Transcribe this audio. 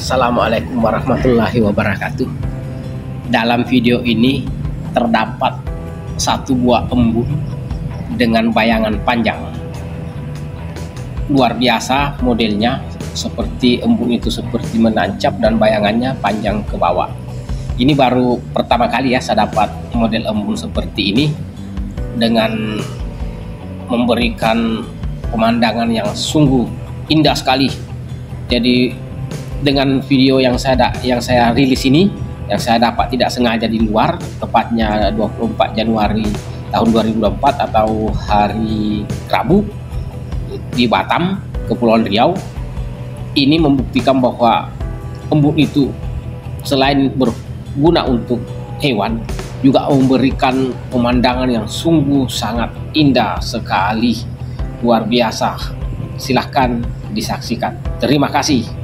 Assalamualaikum warahmatullahi wabarakatuh. Dalam video ini terdapat satu buah embun dengan bayangan panjang. Luar biasa modelnya, seperti embun itu seperti menancap dan bayangannya panjang ke bawah. Ini baru pertama kali ya saya dapat model embun seperti ini dengan memberikan pemandangan yang sungguh indah sekali. Jadi dengan video yang saya yang saya rilis ini yang saya dapat tidak sengaja di luar tepatnya 24 Januari tahun 2024 atau hari Rabu di Batam Kepulauan Riau. Ini membuktikan bahwa embun itu selain berguna untuk hewan juga memberikan pemandangan yang sungguh sangat indah sekali. Luar biasa. Silahkan disaksikan. Terima kasih